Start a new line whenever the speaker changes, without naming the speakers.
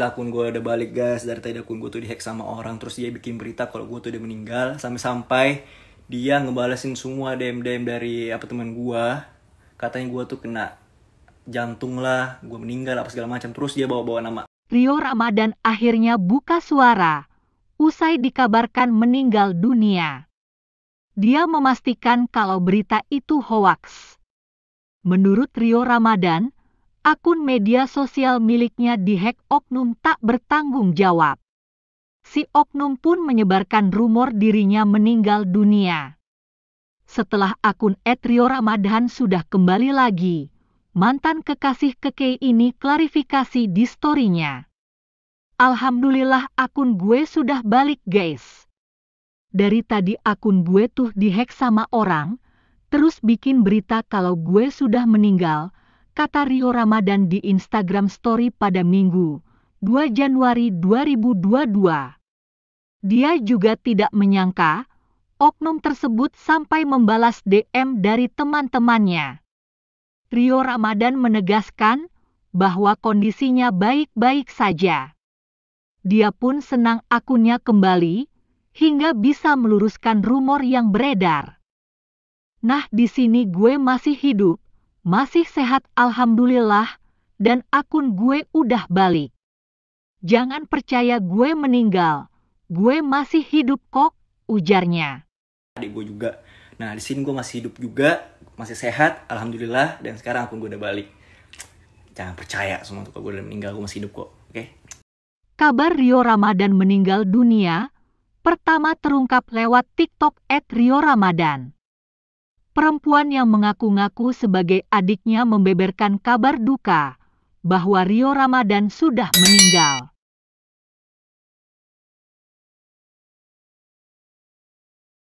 Alhamdulillah akun gue udah balik guys Dari tadi akun gue tuh dihack sama orang Terus dia bikin berita kalau gue tuh udah meninggal Sampai-sampai dia ngebalesin semua DM-DM dari apa teman gue Katanya gue tuh kena jantung lah Gue meninggal apa segala macam Terus dia bawa-bawa nama
Rio Ramadan akhirnya buka suara usai dikabarkan meninggal dunia. Dia memastikan kalau berita itu hoaks. Menurut Rio Ramadan, akun media sosial miliknya dihack oknum tak bertanggung jawab. Si oknum pun menyebarkan rumor dirinya meninggal dunia. Setelah akun Rio Ramadan sudah kembali lagi, mantan kekasih keke ini klarifikasi di storynya. Alhamdulillah akun gue sudah balik guys. Dari tadi akun gue tuh dihack sama orang, terus bikin berita kalau gue sudah meninggal, kata Rio Ramadan di Instagram story pada Minggu, 2 Januari 2022. Dia juga tidak menyangka, oknum tersebut sampai membalas DM dari teman-temannya. Rio Ramadan menegaskan bahwa kondisinya baik-baik saja. Dia pun senang akunnya kembali, hingga bisa meluruskan rumor yang beredar. Nah di sini gue masih hidup, masih sehat alhamdulillah, dan akun gue udah balik. Jangan percaya gue meninggal, gue masih hidup kok, ujarnya.
Adik gue juga Nah di sini gue masih hidup juga Masih sehat Alhamdulillah Dan sekarang akun gue udah balik Jangan percaya semua tuh kalau gue udah meninggal Gue masih hidup kok Oke okay?
Kabar Rio Ramadan meninggal dunia pertama terungkap lewat TikTok at Rio Ramadan. Perempuan yang mengaku-ngaku sebagai adiknya membeberkan kabar duka bahwa Rio Ramadan sudah meninggal.